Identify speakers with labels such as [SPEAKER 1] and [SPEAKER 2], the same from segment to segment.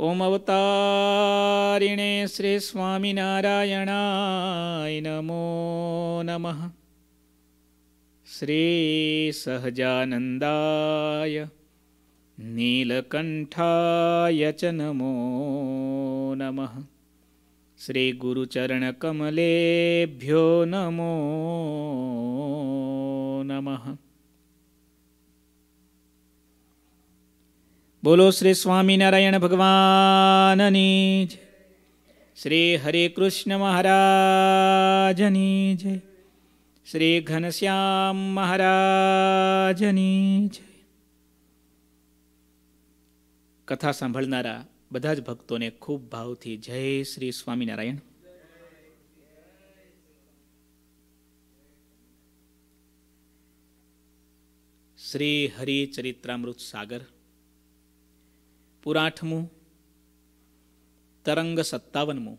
[SPEAKER 1] ઓમ અવતારિણે શ્રી સ્વામિનારાયણાય નમો નમઃ શ્રી સહજાનંદાય નીલકંઠાય ચ નમો નમઃ શ્રી ગુરુચરણ નમો નમઃ બોલો શ્રી સ્વામિનારાયણ ભગવાનની જય. શ્રી હરે કૃષ્ણ મહારાજની જય. શ્રી ઘનશ્યામ મહારાજની જય. કથા સાંભળનારા બધા જ ભક્તોને ખૂબ ભાવથી જય શ્રી સ્વામિનારાયણ. શ્રી હરિચરિત્રામૃત સાગર. પુરાઠમું, તરંગ સત્તાવનમું.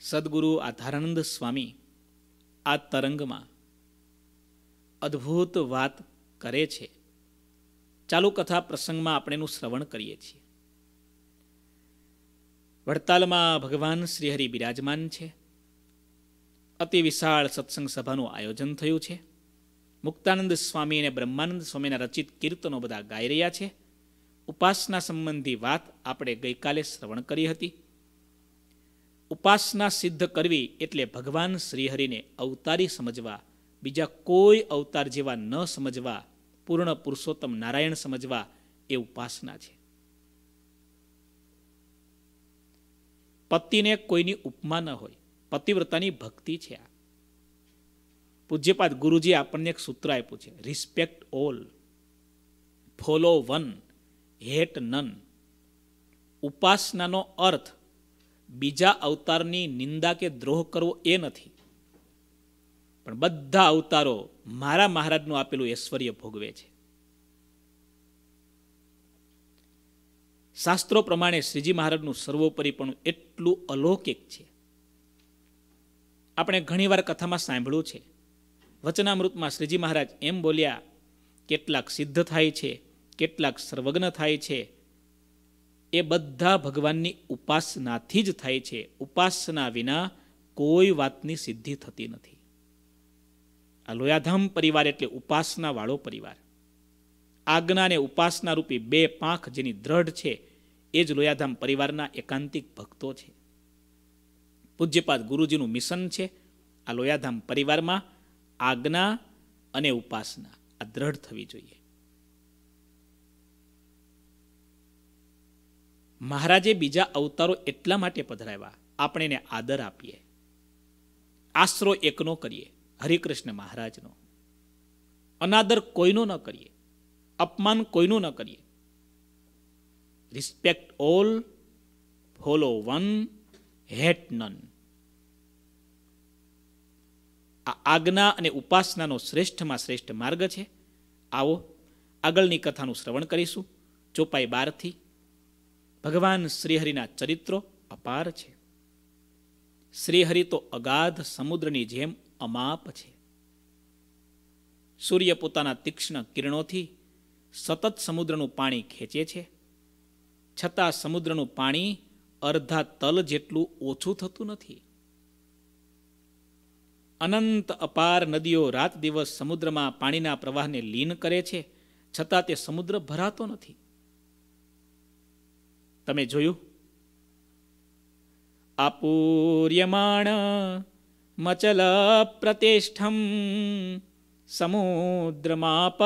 [SPEAKER 1] સદગુરુ આધારાનંદ સ્વામી આ તરંગમાં અદ્ભુત વાત કરે છે. ચાલુ કથા પ્રસંગમાં આપણે એનું શ્રવણ કરીએ છીએ. વડતાલમાં ભગવાન શ્રીહરિ બિરાજમાન છે. અતિ વિશાળ સત્સંગ સભાનું આયોજન થયું છે. મુક્તાનંદ સ્વામી અને બ્રહ્માનંદ સ્વામીના રચિત કીર્તનો બધા ગાઈ રહ્યા છે. ઉપાસના સંબંધી વાત આપણે ગઈકાલે શ્રવણ કરી હતી. ઉપાસના સિદ્ધ કરવી એટલે ભગવાન શ્રીહરિને અવતારી સમજવા, બીજા કોઈ અવતાર જેવા ન સમજવા, પૂર્ણ પુરુષોત્તમ નારાયણ સમજવા એ ઉપાસના છે. પતિને કોઈની ઉપમા ન હોય, પતિવ્રતાની ભક્તિ છે આ. પૂજ્યપાદ ગુરુજી આપણને એક સૂત્ર આપ્યું છે respect all follow one hate none. ઉપાસનાનો અર્થ, બીજા અવતારની નિંદા કે દ્રોહ કરવો એ નથી. પણ બધા અવતારો મારા મહારાજનું આપેલું ઐશ્વર્ય ભોગવે છે. શાસ્ત્રો પ્રમાણે શ્રીજી મહારાજનું સર્વોપરી પણ એટલું અલૌકિક છે. આપણે ઘણીવાર કથામાં સાંભળ્યું છે. વચનામૃતમાં શ્રીજી મહારાજ એમ બોલ્યા, કેટલાક સિદ્ધ થાય છે કેટલાક સર્વજ્ઞ થાય છે, એ બધા ભગવાનની ઉપાસનાથી જ થાય છે. ઉપાસના વિના કોઈ વાતની સિદ્ધિ થતી નથી. આ લોયાધામ પરિવાર એટલે ઉપાસના વાળો પરિવાર. આજ્ઞા અને ઉપાસના રૂપી બે પાંખ જેની દ્રઢ છે, એ જ લોયાધામ પરિવારના એકાંતિક ભક્તો છે. પૂજ્યપાદ ગુરુજીનું મિશન છે, આ લોયાધામ પરિવારમાં આજ્ઞા અને ઉપાસના, આ દ્રઢ થવી જોઈએ. મહારાજે બીજા અવતારો એટલા માટે પધરાવ્યા. આપણે એને આદર આપીએ. આશરો એકનો કરીએ, હરિકૃષ્ણ મહારાજનો. અનાદર કોઈનો ન કરીએ, અપમાન કોઈનું ન કરીએ. Respect all follow one hate none આ આજ્ઞા અને ઉપાસનાનો શ્રેષ્ઠમાં શ્રેષ્ઠ માર્ગ છે. આવો આગળની કથાનું શ્રવણ કરીશું. ચોપાઈ બારથી ભગવાન શ્રીહરિના ચરિત્રો અપાર છે. શ્રીહરિ તો અગાધ સમુદ્રની જેમ અમાપ છે. સૂર્ય પોતાના તીક્ષ્ણ કિરણોથી સતત સમુદ્રનું પાણી ખેંચે છે. છતાં સમુદ્રનું પાણી અર્ધા તલ જેટલું ઓછું થતું નથી. અનંત અપાર નદીઓ રાત દિવસ સમુદ્રમાં પાણીના પ્રવાહને લીન કરે છે. છતાં તે સમુદ્ર ભરાતો નથી. તમે જોયું? અપૂર્યમાણ મચલ પ્રતિષ્ઠમ સમુદ્રમાપ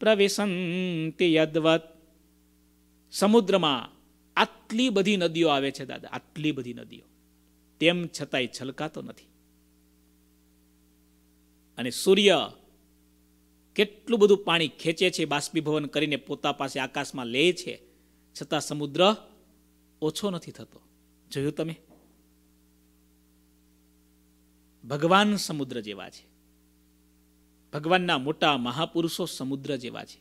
[SPEAKER 1] પ્રવિશંતિ યદવત. સમુદ્રમાં આટલી બધી નદીઓ આવે છે દાદા, આટલી બધી નદીઓ. તેમ છતાંય છલકાતો નથી. અને સૂર્ય કેટલું બધું પાણી ખેંચે છે, બાષ્પીભવન કરીને પોતા પાસે આકાશમાં લે છે. છતાં સમુદ્ર ઓછો નથી થતો. જોયું તમે? ભગવાન સમુદ્ર જેવા છે. ભગવાનના મોટા મહાપુરુષો સમુદ્ર જેવા છે.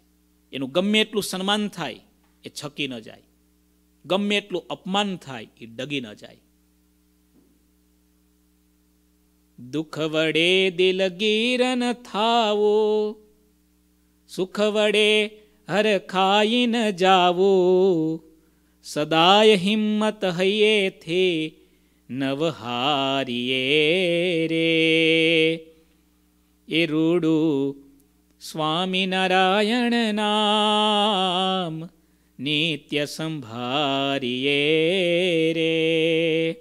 [SPEAKER 1] એનું ગમે એટલું સન્માન થાય એ છકી ન જાય. ગમે એટલું અપમાન થાય એ ડગી ન જાય. દુઃખ વડે દિલ ન થાવો, સુખ વડે હર ખાઈ ન જાવો. સદાય હિંમત હૈયે થે, નવહારીએ રે. એ રૂડું સ્વામિનારાયણ નામ નિત્ય સંભારીએ રે.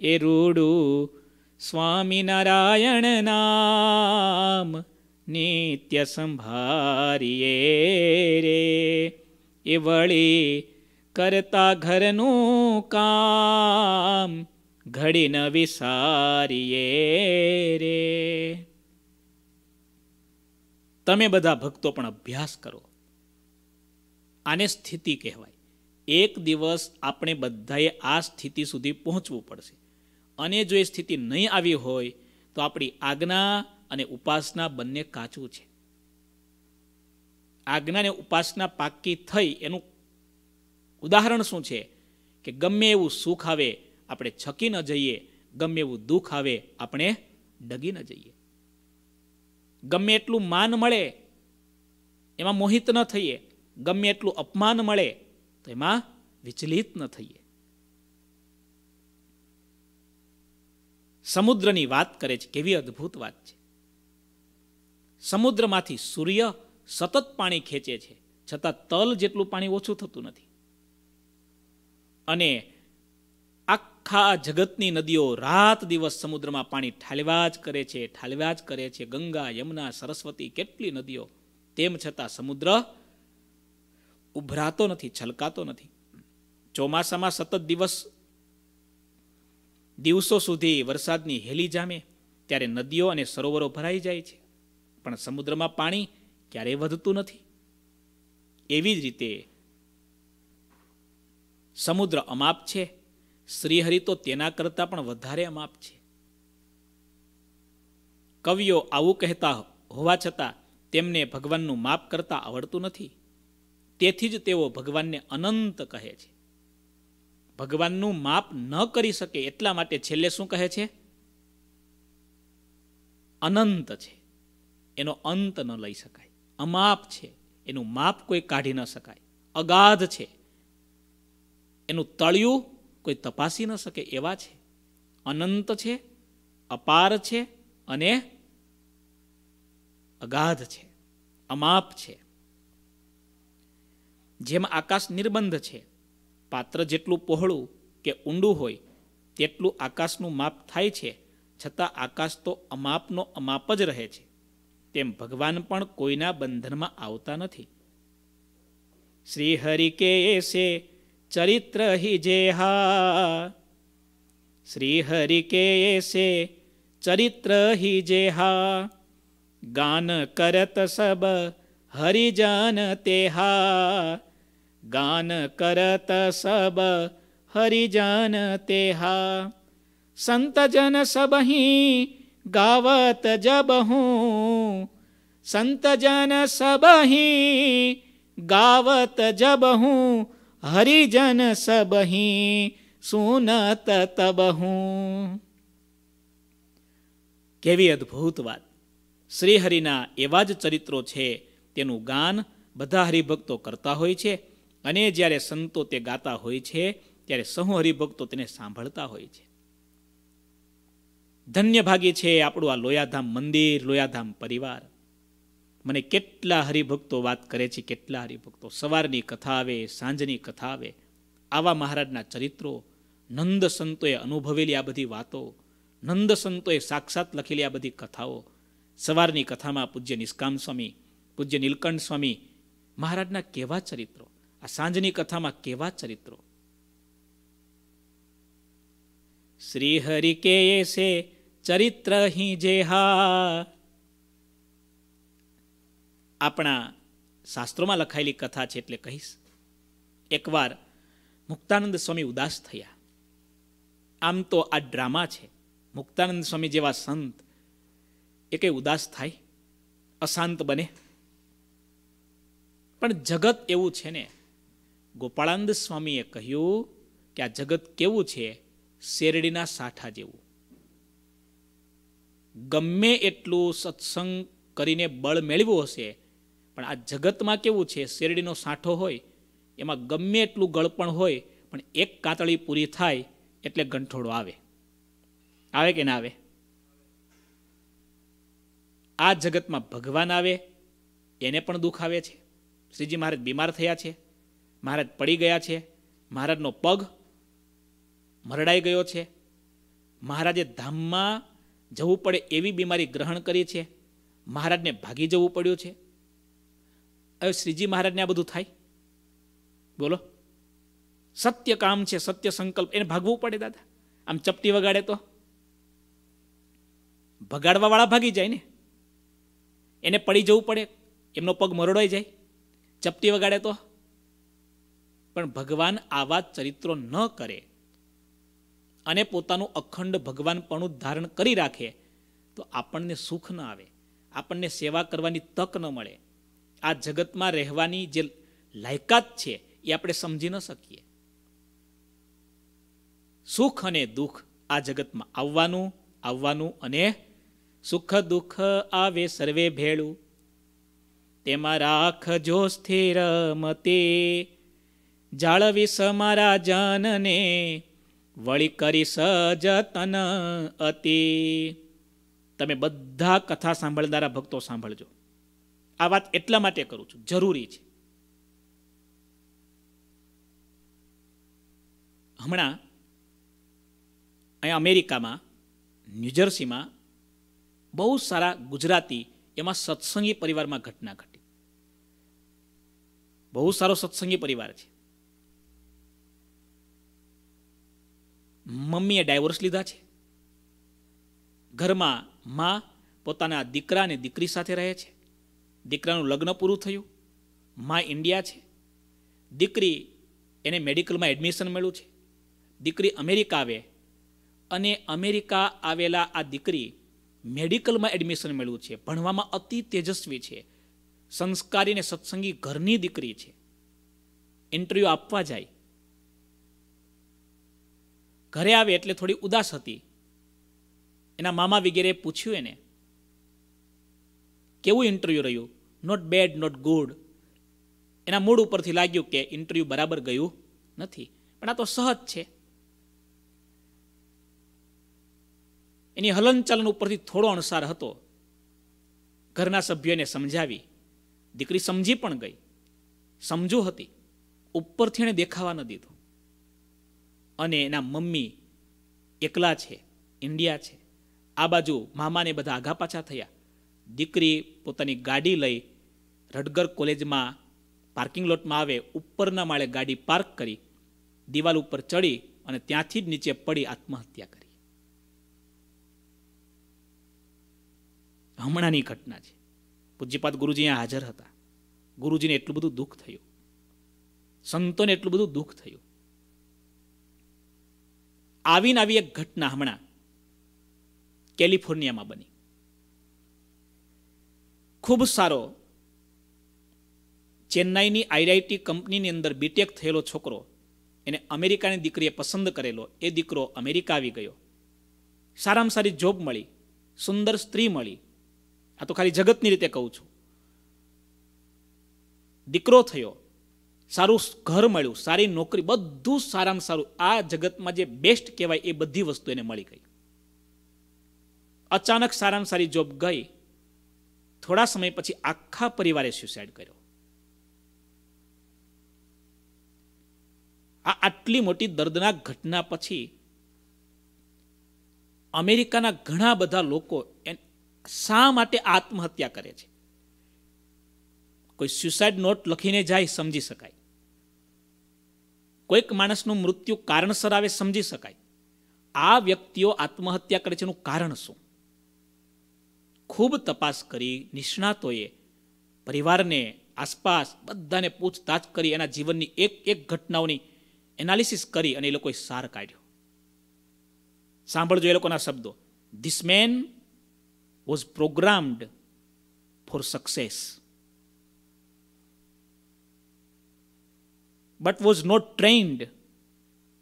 [SPEAKER 1] એ રૂડું સ્વામિનારાયણ નામ નિત્ય સંભારીએ રે એ વળી કરતા ઘરનું કામ ઘડી ન વિસારીએ રે તમે બધા ભક્તો પણ અભ્યાસ કરો. આને સ્થિતિ કહેવાય. એક દિવસ આપણે બધાએ આ સ્થિતિ સુધી પહોંચવું પડશે. અને જો એ સ્થિતિ નહીં આવી હોય, તો આપણી આજ્ઞા અને ઉપાસના બંને કાચું છે. આજ્ઞા અને ઉપાસના પાકી થઈ એનું ઉદાહરણ શું છે? કે ગમે એવું સુખ આવે, આપણે છકી ન જઈએ. ગમે એવું દુઃખ આવે, આપણે ડગી ન જઈએ. ગમે એટલું માન મળે, એમાં મોહિત ન થઈએ. ગમે એટલું અપમાન મળે, તો એમાં વિચલિત ન થઈએ. સમુદ્રની વાત કરે છે, કેવી અદ્ભુત વાત છે. સમુદ્રમાંથી સૂર્ય સતત પાણી ખેંચે છે. છતાં તલ જેટલું પાણી ઓછું થતું નથી. અને આખા જગતની નદીઓ રાત દિવસ સમુદ્રમાં પાણી ઠાલવા જ કરે છે ઠાલવા જ કરે છે. ગંગા, યમુના, સરસ્વતી કેટલી નદીઓ. તેમ છતાં સમુદ્ર ઉભરાતો નથી, છલકાતો નથી. ચોમાસામાં સતત દિવસ દિવસો સુધી વરસાદની હેલી જામે, ત્યારે નદીઓ અને સરોવરો ભરાઈ જાય છે. પણ સમુદ્રમાં પાણી ક્યારેય વધતું નથી. એવી જ રીતે સમુદ્ર અમાપ છે, શ્રીહરિ તો તેના કરતાં પણ વધારે અમાપ છે. કવિઓ આવું કહેતા હોવા છતાં તેમને ભગવાનનું માપ કરતા આવડતું નથી. તેથી જ તેઓ ભગવાનને અનંત કહે છે. ભગવાનનું માપ ન કરી શકે એટલા માટે છેલ્લે શું કહે છે? અનંત છે. એનો અંત ન લઈ શકાય. અમાપ છે, એનું માપ કોઈ કાઢી ન શકાય. અગાધ છે, એનું તળિયું કોઈ તપાસી ન શકે એવા છે. અનંત છે, અપાર છે અને અગાધ છે. અમાપ છે. જેમ આકાશ નિર્બંધ છે, પાત્ર જેટલું પહોળું કે ઊંડું હોય, તેટલું આકાશનું માપ થાય છે, છતાં આકાશ તો અમાપનો અમાપ જ રહે છે. તેમ ભગવાન પણ કોઈના બંધનમાં આવતા નથી. શ્રી હરિ કે સે ચરિત્ર હિ જેહા શ્રી હરિ કે સે ચરિત્ર હિ. જેહા ગાન કરત સબ હરિજન તેહા ગાન કરત સબ હરિજન તે હા. સંતજન સબહી ગાવત હું સંત જન સબહી ગાવત જબ હું હરિજન સબહી સુનત તબ હું કેવી અદ્ભુત વાત શ્રીહરિના એવા જ ચરિત્રો છે તેનું ગાન બધા હરિભક્તો કરતા હોય છે અને જ્યારે સંતો તે ગાતા હોય છે, ત્યારે સહુ હરિભક્તો તેને સાંભળતા હોય છે. ધન્ય ભાગી છે આપણું આ લોયાધામ મંદિર, લોયાધામ પરિવાર. મને કેટલા હરિભક્તો વાત કરે છે, કેટલા હરિભક્તો. સવારની કથા આવે, સાંજની કથા આવે. આવા મહારાજના ચરિત્રો, નંદ સંતોએ અનુભવેલી આ બધી વાતો, નંદ સંતોએ સાક્ષાત લખેલી આ બધી કથાઓ. સવારની કથામાં પૂજ્ય નિષ્કામ સ્વામી, પૂજ્ય નીલકંઠ સ્વામી, મહારાજના કેવા ચરિત્રો, આ સાંજની કથામાં કેવા ચરિત્રો. શ્રી હરિ કે સે ચરિત્ર હિ આપણા શાસ્ત્રોમાં લખાયેલી કથા છે એટલે કહીશ. એકવાર મુક્તાનંદ સ્વામી ઉદાસ થયા. આમ તો આ ડ્રામા છે. મુક્તાનંદ સ્વામી જેવા સંત, એ કંઈ ઉદાસ થાય? અશાંત બને? પણ જગત એવું છે ને, ગોપાળાનંદ સ્વામીએ કહ્યું કે આ જગત કેવું છે? શેરડીના સાઠા જેવું. ગમે એટલું સત્સંગ કરીને બળ મેળવ્યું હશે, પણ આ જગતમાં કેવું છે, શેરડીનો સાંઠો હોય, એમાં ગમે એટલું ગળપણ હોય, પણ એક કાતળી પૂરી થાય, એટલે ગંઠોડો આવે. આવે કે ના આવે? આ જગતમાં ભગવાન આવે, એને પણ દુઃખ આવે છે. શ્રીજી મહારાજ બીમાર થયા છે, મહારાજ પડી ગયા છે, મહારાજનો પગ મરડાઈ ગયો છે. મહારાજે ધામમાં જવું પડે એવી બીમારી ગ્રહણ કરી છે મહારાજને ભાગી જવું પડ્યું છે? હવે શ્રીજી મહારાજને આ બધું થાય? બોલો. સત્ય કામ છે, સત્ય સંકલ્પ. એને ભાગવું પડે દાદા. આમ ચપટી વગાડે તો? ભગાડવા વાળા ભાગી જાય ને? એને પડી જવું પડે, એમનો પગ મરડોઈ જાય? ચપટી વગાડે તો? પણ ભગવાન આવા ચરિત્રો ન કરે. અને પોતાનું અખંડ ભગવાનપણું ધારણ કરી રાખે, તો આપણને સુખ ન આવે, આપણને સેવા કરવાની તક ન મળે. આ જગતમાં રહેવાની જે લાયકાત છે, એ આપણે સમજી ન શકીએ. સુખ અને દુઃખ આ જગતમાં આવવાનું આવવાનું અને સુખ દુઃખ આવે સર્વે ભેળું. તેમાં રાખજો સ્થિર મતે. જાળવી સમારા જાનને વળી કરી સજતન અતિ. તમે બધા કથા સાંભળનારા ભક્તો સાંભળજો. આ વાત એટલા માટે કરું છું. જરૂરી છે. હમણાં અહીંયા અમેરિકામાં, ન્યૂજર્સીમાં બહુ સારા ગુજરાતી એમાં સત્સંગી પરિવારમાં ઘટના ઘટી. બહુ સારો સત્સંગી પરિવાર છે. મમ્મીએ ડાયવોર્સ લીધા છે. ઘરમાં મા પોતાના દીકરા અને દીકરી સાથે રહે છે. દીકરાનું લગ્ન પૂરું થયું. મા ઇન્ડિયા છે. દીકરી એને મેડિકલમાં એડમિશન મળ્યું છે. દીકરી અમેરિકા આવે અને અમેરિકા આવેલા આ દીકરી મેડિકલમાં એડમિશન મળ્યું છે. ભણવામાં અતિ તેજસ્વી છે. સંસ્કારી અને સત્સંગી ઘરની દીકરી છે. ઇન્ટરવ્યૂ આપવા જાય. ઘરે આવે એટલે થોડી ઉદાસ હતી. એના મામા વગેરે પૂછ્યું એને, કેવું ઇન્ટરવ્યૂ રહ્યું? નોટ બેડ નોટ ગુડ એના મૂડ ઉપરથી લાગ્યું કે ઇન્ટરવ્યૂ બરાબર ગયું નથી. પણ આ તો સહજ છે. એની હલનચલન ઉપરથી થોડો અણસાર હતો. ઘરના સભ્યોને સમજાવી. દીકરી સમજી પણ ગઈ. સમજુ હતી. ઉપરથી એણે દેખાવા ન દીધું. અને એના મમ્મી એકલા છે, ઇન્ડિયા છે. આ બાજુ મામાને બધા આઘા પાછા થયા. દીકરી પોતાની ગાડી લઈ રડગર કોલેજમાં પાર્કિંગ લોટમાં આવે, ઉપરના માળે ગાડી પાર્ક કરી, દિવાલ ઉપર ચડી અને ત્યાંથી જ નીચે પડી આત્મહત્યા કરી. હમણાંની ઘટના છે. પૂજ્યપાદ ગુરુજી અહીંયા હાજર હતા. ગુરુજીને એટલું બધું દુઃખ થયું. સંતોને એટલું બધું દુઃખ થયું. આવીને આવી એક ઘટના હમણાં કેલિફોર્નિયામાં બની. ખૂબ સારો ચેન્નાઈની આઈઆઈટી કંપનીની અંદર બીટેક થયેલો છોકરો, એને અમેરિકાની દીકરીએ પસંદ કરેલો, એ દીકરો અમેરિકા આવી ગયો. સારામાં સારી જોબ મળી, સુંદર સ્ત્રી મળી. આ તો ખાલી જગતની રીતે કહું છું. દીકરો થયો સારું ઘર મળ્યું, સારી નોકરી, બધું સારામાં સારું. આ જગતમાં જે બેસ્ટ કહેવાય એ બધી વસ્તુ એને મળી ગઈ. અચાનક સારામાં સારી જોબ ગઈ, થોડા સમય પછી આખા પરિવારે સ્યુસાઇડ કર્યો. આ આટલી મોટી દર્દનાક ઘટના પછી અમેરિકાના ઘણા બધા લોકો શા માટે આત્મહત્યા કરે છે? કોઈ સ્યુસાઇડ નોટ લખીને જાય, સમજી શકાય. કોઈક માણસનું મૃત્યુ કારણસર આવે સમજી શકાય. આ વ્યક્તિઓ આત્મહત્યા કરે છે એનું કારણ શું? ખૂબ તપાસ કરી નિષ્ણાતોએ પરિવારને આસપાસ બધાને પૂછતાછ કરી એના જીવનની એક એક ઘટનાઓની એનાલિસિસ કરી અને એ લોકોએ સાર કાઢ્યો. સાંભળજો એ લોકોના શબ્દો. This man was programmed for success but was not trained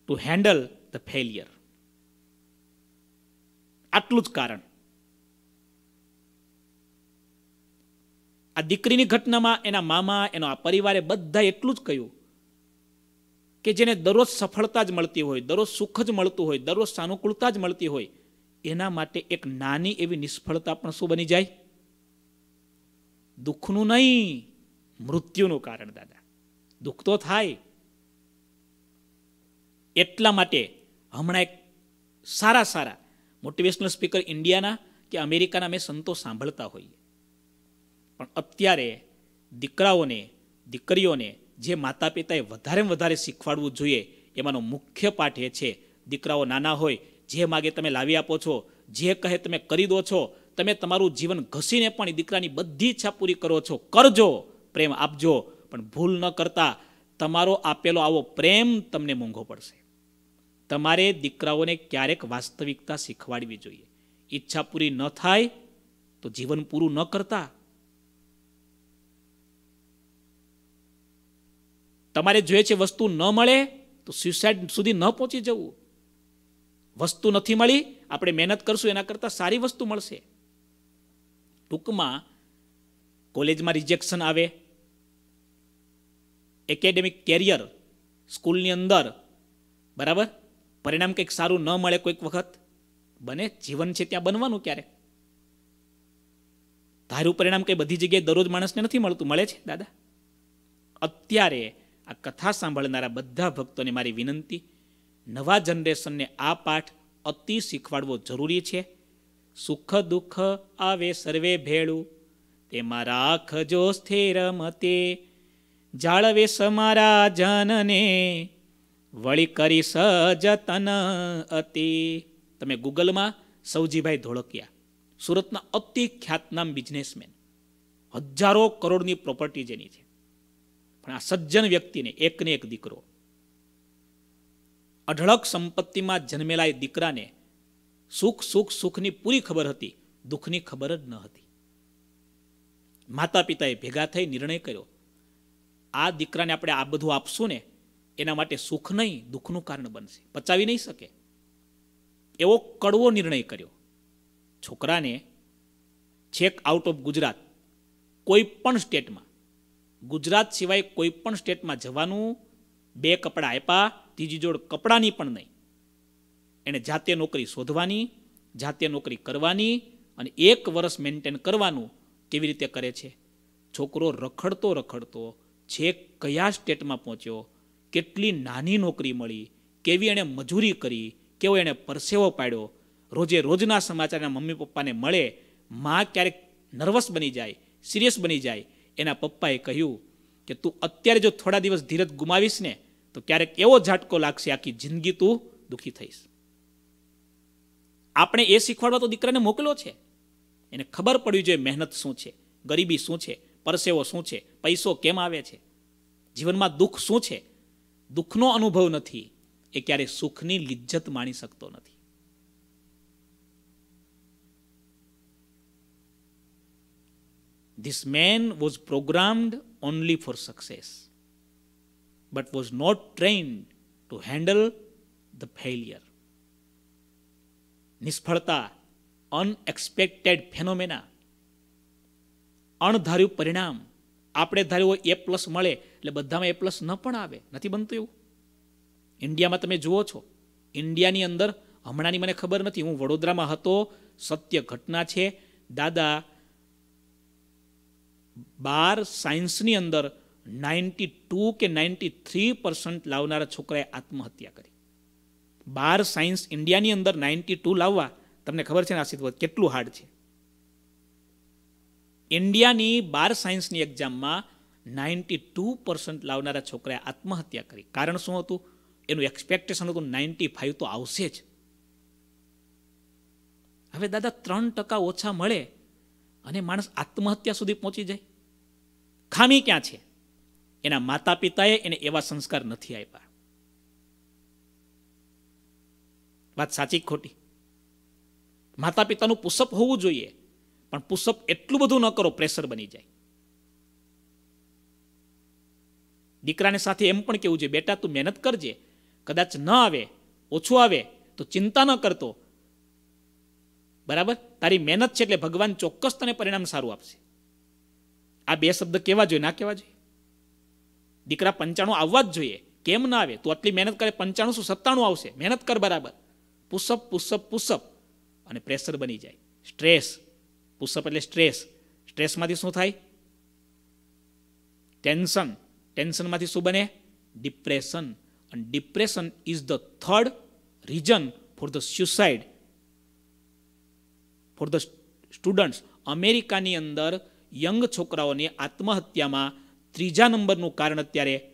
[SPEAKER 1] to handle the failure. આટલું જ કારણ. આ દીકરીની ઘટનામાં એના મામા, એનો આ પરિવારે બધા એટલું જ કહ્યું કે જેને દરરોજ સફળતા જ મળતી હોય, દરરોજ સુખ જ મળતું હોય, દરરોજ સાનુકૂળતા જ મળતી હોય, એના માટે એક નાની એવી નિષ્ફળતા પણ શું બની જાય? દુઃખનું નહીં, મૃત્યુનું કારણ, દાદા. દુઃખ તો થાય એટલા માટે હમણાં એક સારા સારા મોટિવેશનલ સ્પીકર ઇન્ડિયાના કે અમેરિકાના મેં સંતો સાંભળતા હોઈએ. પણ અત્યારે દીકરાઓને, દીકરીઓને જે માતા પિતાએ વધારે વધારે શીખવાડવું જોઈએ, એમાંનો મુખ્ય પાઠ એ છે, દીકરાઓ નાના હોય, જે માગે તમે લાવી આપો છો, જે કહે તમે કરી દો છો, તમે તમારું જીવન ઘસીને પણ એ દીકરાની બધી ઈચ્છા પૂરી કરો છો, કરજો, પ્રેમ આપજો, પણ ભૂલ ન કરતા તમારો આપેલો આવો પ્રેમ તમને મોંઘો પડશે. તમારે દીકરાઓને ક્યારેક વાસ્તવિકતા શીખવાડવી જોઈએ. ઈચ્છા પૂરી ન થાય તો જીવન પૂરું ન કરતા. તમારે જોઈએ છે વસ્તુ ન મળે તો સ્યુસાઇડ સુધી ન પહોંચી જવું. વસ્તુ નથી મળી, આપણે મહેનત કરશું, એના કરતાં સારી વસ્તુ મળશે. ટૂંકમાં, કોલેજમાં રિજેક્શન આવે. એકેડેમિક કેરિયર સ્કૂલની અંદર. બરાબર? પરિણામ કંઈક સારું ન મળે કોઈક વખત, બને જીવન છે ત્યાં બનવાનું ક્યારેક. ધાર્યું પરિણામ કંઈ બધી જગ્યાએ દરરોજ માણસને નથી મળતું, મળે છે, દાદા? અત્યારે આ કથા સાંભળનારા બધા ભક્તોને મારી વિનંતી, નવા જનરેશનને આ પાઠ અતિ શીખવાડવો જરૂરી છે. સુખ દુઃખ આવે સર્વે ભેળું, તેમાં રાખજો સ્થિર મતે. જાળવે સમારા જનને વળી કરી સજતન અતિ. તમે ગૂગલમાં સૌજીભાઈ ધોળકિયા, સુરતના અતિ ખ્યાતનામ બિઝનેસમેન, હજારો કરોડની પ્રોપર્ટી જેની છે. પણ આ સજ્જન વ્યક્તિને એકને એક દીકરો, અઢળક સંપત્તિમાં જન્મેલા એ દીકરાને સુખ સુખ, સુખની પૂરી ખબર હતી, દુઃખની ખબર જ ન હતી. માતા પિતાએ ભેગા થઈ નિર્ણય કર્યો, આ દીકરાને આપણે આ બધું આપશું ને એના માટે સુખ નહીં, દુઃખનું કારણ બનશે. પચાવી નહીં શકે. એવો કડવો નિર્ણય કર્યો. છોકરાને છેક આઉટ ઓફ ગુજરાત, કોઈ પણ સ્ટેટમાં ગુજરાત સિવાય કોઈ પણ સ્ટેટમાં જવાનું, બે કપડાં આપ્યા, ત્રીજી જોડ કપડાની પણ નહીં. એણે જાતે નોકરી શોધવાની, જાતે નોકરી કરવાની અને એક વર્ષ મેન્ટેન કરવાનું કેવી રીતે કરે છે? છોકરો રખડતો રખડતો છેક કયા સ્ટેટમાં પહોંચ્યો? કેટલી નાની નોકરી મળી, કેવી એણે મજૂરી કરી, કેવો એણે પરસેવો પાડ્યો, રોજે રોજના સમાચારના મમ્મી પપ્પાને મળે, માં ક્યારેક નર્વસ બની જાય, સિરિયસ બની જાય, એના પપ્પાએ કહ્યું કે તું અત્યારે જો થોડા દિવસ ધીરજ ગુમાવીશ ને, તો ક્યારેક એવો ઝાટકો લાગશે આખી જિંદગી તું દુઃખી થઈશ. આપણે એ શીખવાડવા તો દીકરાને મોકલ્યો છે. એને ખબર પડવી જોઈએ મહેનત શું છે, ગરીબી શું છે, પરસેવો શું છે, પૈસો કેમ આવે છે, જીવનમાં દુઃખ શું છે દુઃખનો અનુભવ નથી એ ક્યારે સુખની લિજ્જત માણી શકતો નથી This man was programmed only for success, but was not trained to handle the failure. નિષ્ફળતા અનએક્સપેક્ટેડ ફેનોમેના અણધાર્યું પરિણામ આપણે ધાર્યું હોય એ પ્લસ મળે, એટલે બધામાં એ પ્લસ ન પણ આવે. નથી બનતું એવું? ઇન્ડિયામાં તમે જુઓ છો, ઇન્ડિયાની અંદર હમણાંની મને ખબર નથી, હું વડોદરામાં હતો, સત્ય ઘટના છે. દાદા, બાર સાયન્સની અંદર નાઇન્ટી ટુ કે નાઇન્ટી થ્રી પર્સન્ટ લાવનારા છોકરાએ આત્મહત્યા કરી. બાર સાયન્સ ઇન્ડિયાની અંદર નાઇન્ટી ટુ લાવવા, તમને ખબર છે ને આશિત કેટલું હાર્ડ છે? ઇન્ડિયાની બાર સાયન્સની એક્ઝામમાં નાઇન્ટી ટુ પર્સન્ટ લાવનારા છોકરાએ આત્મહત્યા કરી. કારણ શું હતું? એનું એક્સપેક્ટેશન હતું નાઇન્ટી ફાઇવ તો આવશે જ. હવે દાદા ત્રણ ટકા ઓછા મળે અને માણસ આત્મહત્યા સુધી પહોંચી જાય. ખામી ક્યાં છે? એના માતા પિતાએ એને એવા સંસ્કાર નથી આપ્યા. વાત સાચી ખોટી? માતા પિતાનું પુષપ હોવું જોઈએ. પણ પુષપ એટલું બધું ન કરો, પ્રેશર બની જાય. દીકરાને સાથે એમ પણ કેવું જોઈએ બેટા, તું મહેનત કરજે. કદાચ ન આવે, ઓછું આવે, તો ચિંતા ન કરતો. બરાબર? તારી મહેનત છે એટલે ભગવાન ચોક્કસ તને પરિણામ સારું આપશે. આ બે શબ્દ કેવા જોઈએ, ના કેવા જોઈએ? દીકરા પંચાણું આવવા જ જોઈએ. કેમ ના આવે? તું આટલી મહેનત કરે, પંચાણું શું સત્તાણું આવશે? મહેનત કર બરાબર. પુષપ પુષપ પુષપ અને પ્રેશર બની જાય. સ્ટ્રેસ. પુષપ એટલે સ્ટ્રેસ. સ્ટ્રેસમાંથી શું થાય? ટેન્શન. ટેન્શનમાંથી શું બને? ડિપ્રેશન. અને depression is the third reason for the suicide. For the students. અમેરિકાની અંદર યંગ છોકરાઓની આત્મહત્યામાં ત્રીજા નંબરનું કારણ અત્યારે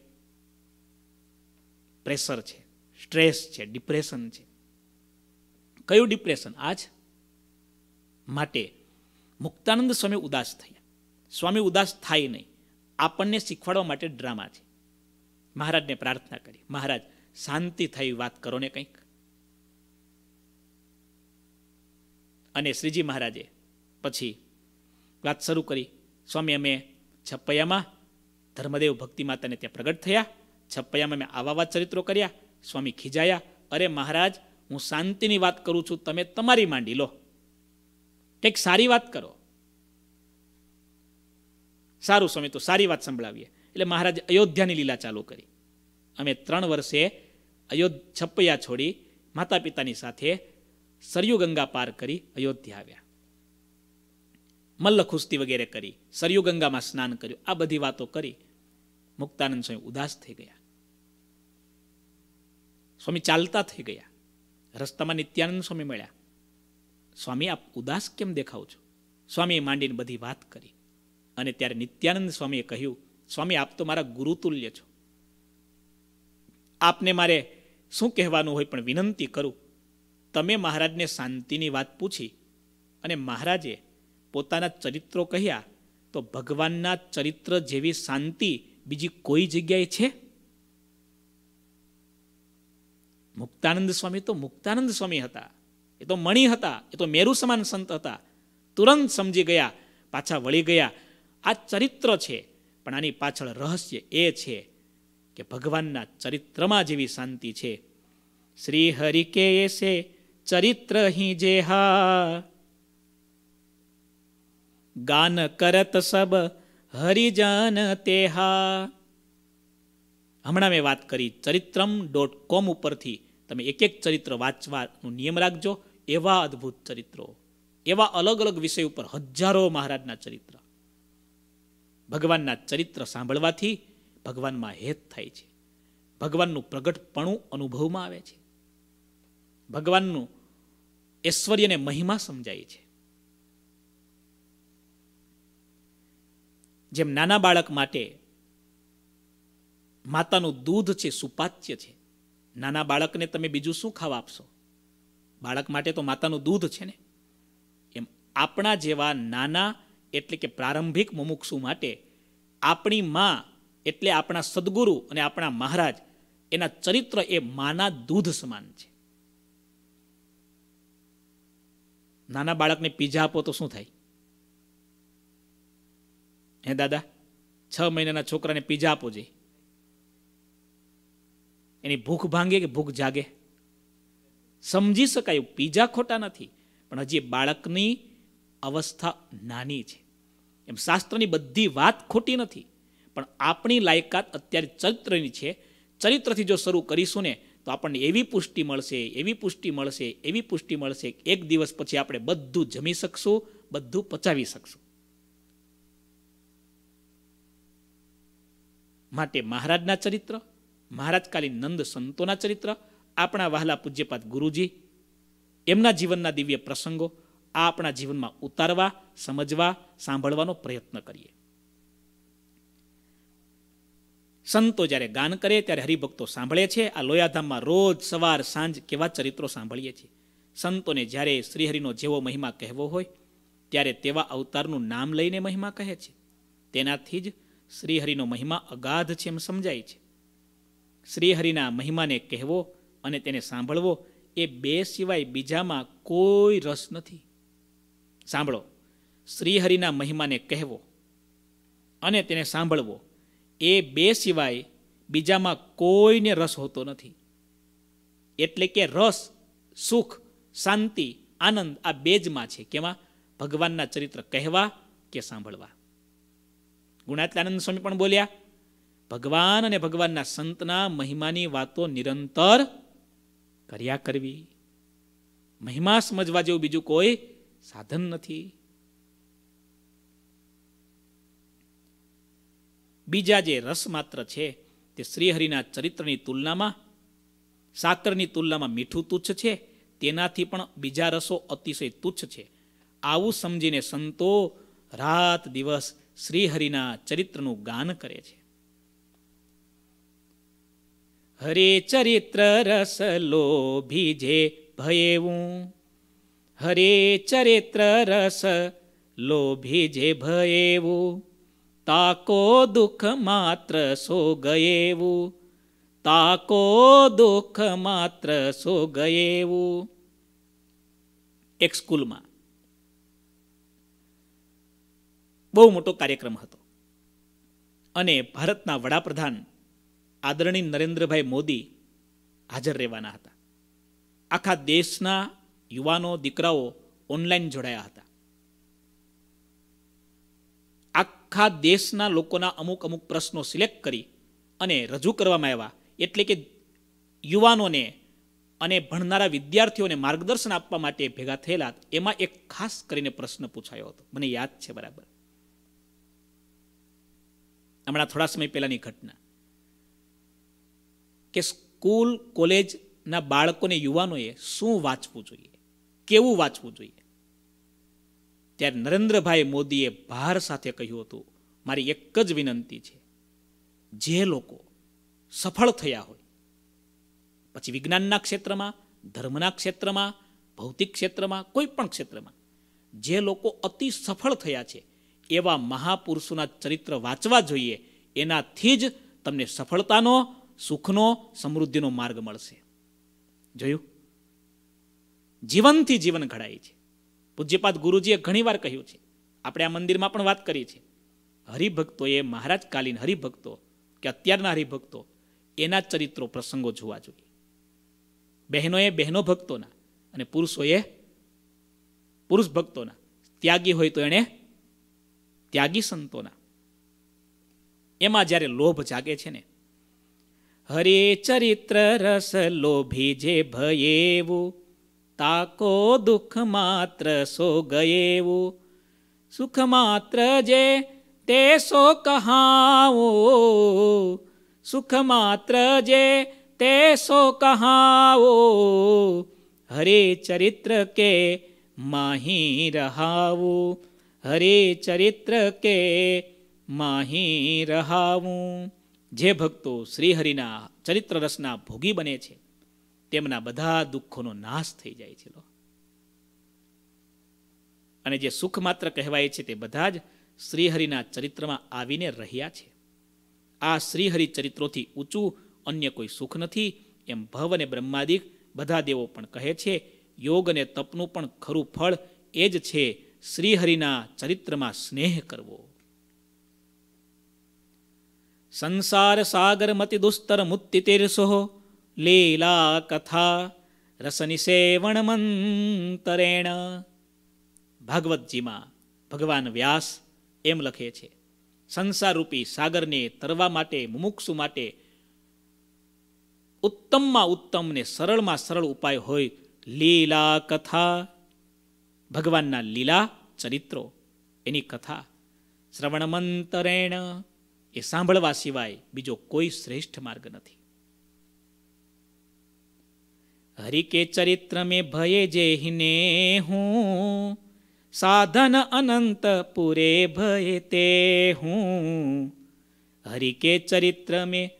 [SPEAKER 1] પ્રેશર છે. સ્ટ્રેસ છે. ડિપ્રેશન છે. કયું ડિપ્રેશન? આજ? માટે. મુક્તાનંદ સ્વામી ઉદાસ થયા. સ્વામી ઉદાસ થાય નહીં. આપણને શીખવાડવા માટે ડ્રામા છે. મહારાજને પ્રાર્થના કરી. મહારાજ, શાંતિ થઈ વાત કરો ને કંઈક. અને શ્રીજી મહારાજે પછી વાત શરૂ કરી. સ્વામી, અમે છપ્પૈયામાં ધર્મદેવ ભક્તિ માતાને ત્યાં પ્રગટ થયા. છપ્પૈયામાં મેં આવા વાત ચરિત્રો કર્યા. સ્વામી ખીજાયા. અરે મહારાજ, હું શાંતિની વાત કરું છું. તમે તમારી માંડી લો. કંઈક સારી વાત કરો. સારું સ્વામી, તો સારી વાત સંભળાવીએ. એટલે મહારાજ અયોધ્યાની લીલા ચાલુ કરી. અમે ત્રણ વર્ષે અયોધ્યા છપૈયા છોડી માતા પિતાની સાથે સરયુ ગંગા પાર કરી અયોધ્યા આવ્યા. મલ્લ ખુસ્તી વગેરે કરી સરયુ ગંગામાં સ્નાન કર્યું. આ બધી વાતો કરી મુક્તાનંદ સ્વામી ઉદાસ થઈ ગયા. સ્વામી ચાલતા થઈ ગયા. રસ્તામાં નિત્યાનંદ સ્વામી મળ્યા. સ્વામી, આપ ઉદાસ કેમ દેખાવ છો? સ્વામીએ માંડીને બધી વાત કરી. અને ત્યારે નિત્યાનંદ સ્વામીએ કહ્યું, સ્વામી, આપ તો મારા ગુરુતુલ્ય છો. આપને મારે શું કહેવાનું હોય પણ વિનંતી કરું. તમે મહારાજને શાંતિની વાત પૂછી અને મહારાજે પોતાના ચરિત્રો કહ્યા, તો ભગવાનના ચરિત્ર જેવી શાંતિ બીજી કોઈ જગ્યાએ છે? મુક્તાનંદ સ્વામી તો મુક્તાનંદ સ્વામી હતા. એ તો મણિ હતા, એ તો મેરુ સમાન સંત હતા. તુરંત સમજી ગયા, પાછા વળી ગયા. આ ચરિત્ર છે, પણ આની પાછળ રહસ્ય એ છે કે ભગવાનના ચરિત્રમાં જેવી શાંતિ છે. શ્રી હરિ કે એસે ચરિત્ર હી. જેહા ગાન કરત સબ હરિજન તેહા હમણાં મેં વાત કરી ચરિત્રમ ડોટ કોમ ઉપરથી. તમે એક એક ચરિત્ર વાંચવાનો નિયમ રાખજો. એવા અદ્ભુત ચરિત્રો, એવા અલગ અલગ વિષય ઉપર હજારો મહારાજના ચરિત્ર. ભગવાનના ચરિત્ર સાંભળવાથી ભગવાનમાં હેત થાય છે. ભગવાનનું પ્રગટપણું અનુભવમાં આવે છે. ભગવાનનું ઐશ્વર્યને મહિમા સમજાય છે. જેમ નાના બાળક માટે માતાનું દૂધ છે, સુપાચ્ય છે. નાના બાળકને તમે બીજું શું ખાવા આપશો? બાળક માટે તો માતાનું દૂધ છે ને? એમ આપણા જેવા નાના એટલે કે પ્રારંભિક મુમુક્ષુ માટે આપણી માં એટલે આપણા સદગુરુ અને આપણા મહારાજ એના ચરિત્ર એ માના દૂધ સમાન છે. નાના બાળકને પીઝા આપો તો શું થાય? હે દાદા, છ મહિનાના છોકરાને પીઝા આપો જઈ એની ભૂખ ભાંગે કે ભૂખ જાગે? સમજી શકાય. બીજા ખોટા નથી, પણ હજી બાળકની અવસ્થા નાની છે. એમ શાસ્ત્રની બધી વાત ખોટી નથી, પણ આપણી લાયકાત અત્યારે ચરિત્રની છે. ચરિત્રથી જો શરૂ કરીશું ને, તો આપણને એવી પુષ્ટિ મળશે, એવી પુષ્ટિ મળશે, એવી પુષ્ટિ મળશે એક દિવસ પછી આપણે બધું જમી શકશું, બધું પચાવી શકશું. માટે મહારાજના ચરિત્ર મહારાજકાલીન નંદ સંતોના ચરિત્ર આપણા વહાલા પૂજ્યપાત ગુરુજી, એમના જીવનના દિવ્ય પ્રસંગો આ આપણા જીવનમાં ઉતારવા, સમજવા, સાંભળવાનો પ્રયત્ન કરીએ. સંતો જ્યારે ગાન કરે ત્યારે હરિભક્તો સાંભળે છે. આ લોયાધામમાં રોજ સવાર, સાંજ કેવા ચરિત્રો સાંભળીએ છીએ. સંતોને જ્યારે શ્રીહરિનો જેવો મહિમા કહેવો હોય, ત્યારે તેવા અવતારનું નામ લઈને મહિમા કહે છે. તેનાથી જ શ્રીહરિનો મહિમા અગાધ છે એમ સમજાય છે. શ્રીહરિના મહિમાને કહેવો અને તેને સાંભળવો, એ બે સિવાય બીજામાં કોઈ રસ નથી. સાંભળો, શ્રીહરિના મહિમાને કહેવો અને તેને સાંભળવો, એ બે સિવાય બીજામાં કોઈને રસ હોતો નથી. એટલે કે રસ, સુખ, શાંતિ, આનંદ આ બેજમાં છે. કેમાં? ભગવાનના ચરિત્ર કહેવા કે સાંભળવા. ગુણાત્યાનંદ સ્વામી પણ બોલ્યા, ભગવાન અને ભગવાનના સંતના મહિમાની વાતો નિરંતર કર્યા કરવી, મહિમા સમજવા જેવું બીજું કોઈ સાધન નથી. બીજા જે રસ માત્ર છે તે શ્રીહરિના ચરિત્રની તુલનામાં સાકરની તુલનામાં મીઠું તુચ્છ છે, તેનાથી પણ બીજા રસો અતિશય તુચ્છ છે. આવું સમજીને સંતો રાત દિવસ શ્રીહરિના ચરિત્રનું ગાન કરે છે. હરે ચરિત્ર રસ લોભી જે ભયેવું. હરે ચરિત્ર રસ લોભી જે ભયેવું. તાકો દુઃખ માત્ર સો ગયેવું. તાકો દુઃખ માત્ર સો ગયેવું. એક સ્કૂલમાં બહુ મોટો કાર્યક્રમ હતો. અને ભારતના વડાપ્રધાન આદરણીય નરેન્દ્રભાઈ મોદી હાજર રહેવાના હતા. આખા દેશના યુવાનો, દીકરાઓ ઓનલાઈન જોડાયા હતા. આખા દેશના લોકોના અમુક અમુક પ્રશ્નો સિલેક્ટ કરી અને રજૂ કરવામાં આવ્યા. એટલે કે યુવાનોને અને ભણનારા વિદ્યાર્થીઓને માર્ગદર્શન આપવા માટે ભેગા થયેલા એમાં એક ખાસ કરીને પ્રશ્ન પૂછાયો હતો. મને યાદ છે બરાબર. હમણાં થોડા સમય પહેલાની ઘટના. કે સ્કૂલ કોલેજના બાળકોને, યુવાનોએ શું વાંચવું જોઈએ? કેવું વાંચવું જોઈએ? ત્યારે નરેન્દ્રભાઈ મોદીએ ભાર સાથે કહ્યું હતું, મારી એક જ વિનંતી છે. જે લોકો સફળ થયા હોય, પછી વિજ્ઞાનના ક્ષેત્રમાં, ધર્મના ક્ષેત્રમાં, ભૌતિક ક્ષેત્રમાં, કોઈ પણ ક્ષેત્રમાં, જે લોકો અતિ સફળ થયા છે, એવા મહાપુરુષોના ચરિત્ર વાંચવા જોઈએ. એનાથી જ તમને સફળતાનો સુખનો સમૃદ્ધિનો માર્ગ મળશે. જોયું? જીવનથી જીવન ઘડાય છે. પૂજ્યપાદ ગુરુજીએ ઘણીવાર કહ્યું છે. આપણે આ મંદિરમાં પણ વાત કરી છે હરિભક્તોએ મહારાજ કાલીન હરિભક્તો કે અત્યારના હરિભક્તો એના ચરિત્રો પ્રસંગો જોવા જોઈએ. બહેનોએ બહેનો ભક્તોના અને પુરુષોએ પુરુષ ભક્તોના. ત્યાગી હોય તો એણે ત્યાગી સંતોના. એમાં જ્યારે લોભ જાગે છે ને હરે ચરિત્ર રસ લોભી જે ભયેવું તાકો દુઃખ માત્ર સો ગયેવું સુખ માત્ર જે તે સો કહાવો સુખ માત્ર જે તે સો કહાવો હરે ચરિત્ર કે માહી રહાવું હરે ચરિત્ર કે માહી રહાવું જે ભક્તો શ્રીહરિના ચરિત્ર રસના ભોગી બને છે, તેમના બધા દુઃખોનો નાશ થઈ જાય છે અને જે સુખ માત્ર કહેવાય છે તે બધા જ શ્રીહરિના ચરિત્રમાં આવીને રહ્યા છે. આ શ્રીહરિ ચરિત્રોથી ઊંચું અન્ય કોઈ સુખ નથી એમ ભવ અને બ્રહ્માદિક બધા દેવો પણ કહે છે, યોગ અને તપનું પણ ખરું ફળ એ જ છે શ્રીહરિના ચરિત્રમાં સ્નેહ કરવો. સંસાર સાગર મતિ દુસ્તર મુત્તિ તીર્ષો લીલા કથા રસનિસેવણ મંતરેણ ભાગવતજીમાં ભગવાન વ્યાસ એમ લખે છે, સંસારરૂપી સાગરને તરવા માટે, મુમુક્ષુ માટે ઉત્તમમાં ઉત્તમ ને સરળમાં સરળ ઉપાય હોય લીલા કથા ભગવાનના લીલા ચરિત્રો, એની કથા શ્રવણમંતરેણ એ સાંભળવા સિવાય બીજો કોઈ શ્રેષ્ઠ માર્ગ નથી. હરિ કે ચરિત્ર મેં ભયે જેહિને હું, સાધન અનંત પૂરે ભય તે હું. હરિ કે ચરિત્ર મેં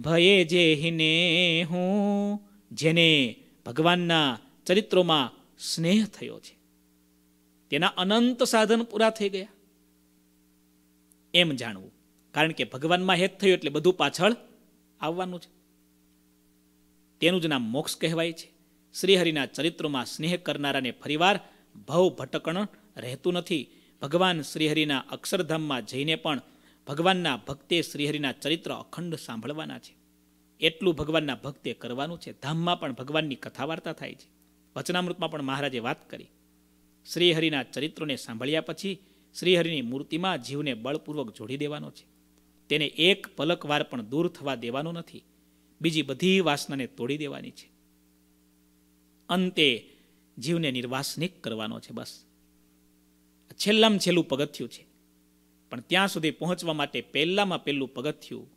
[SPEAKER 1] ભયે જેહિને હું, જેને ભગવાનના ચરિત્રોમાં સ્નેહ થયો છે. તેના અનંત સાધન પૂરા થઈ ગયા. એમ જાણવું. કારણ કે ભગવાનમાં હેત થયું એટલે બધું પાછળ આવવાનું છે. તેનું જ નામ મોક્ષ કહેવાય છે. શ્રીહરિના ચરિત્રોમાં સ્નેહ કરનારાને ફરીવાર ભવ ભટકણ રહેતું નથી. ભગવાન શ્રીહરિના અક્ષરધામમાં જઈને પણ ભગવાનના ભક્તે શ્રીહરિના ચરિત્ર અખંડ સાંભળવાના છે. એટલું ભગવાનના ભક્તે કરવાનું છે. ધામમાં પણ ભગવાનની કથા વાર્તા થાય છે. વચનામૃતમાં પણ મહારાજે વાત કરી. શ્રીહરિના ચરિત્રોને સાંભળ્યા પછી શ્રીહરિની મૂર્તિમાં જીવને બળપૂર્વક જોડી દેવાનો છે. તેને એક પલકવાર પણ દૂર થવા દેવાનો નથી. બીજી બધી વાસનાને તોડી દેવાની છે. અંતે જીવને નિર્વાસનિક કરવાનો છે બસ. છેલ્લામાં છેલ્લું પગથિયું છે. પણ ત્યાં સુધી પહોંચવા માટે પહેલામાં પહેલું પગથિયું